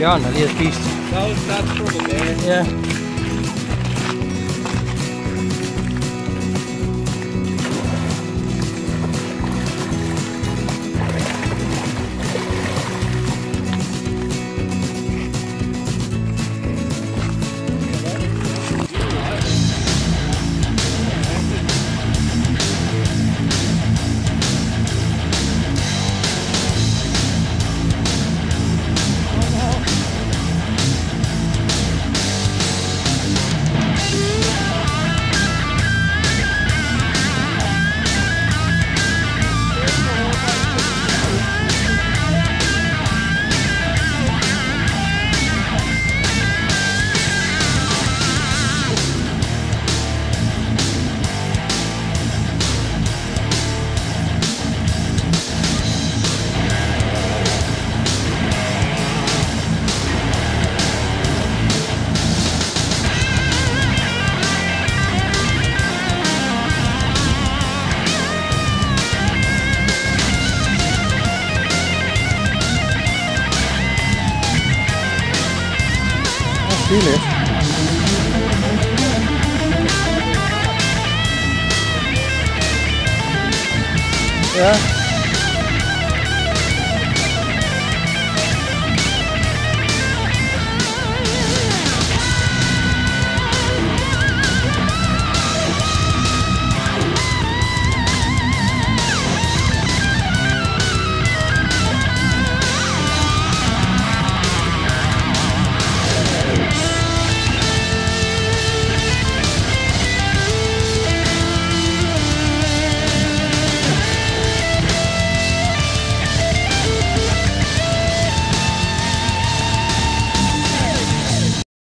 Bjørn har lige har er spist. That was, that's probably it. Ja. Det er let. Ja.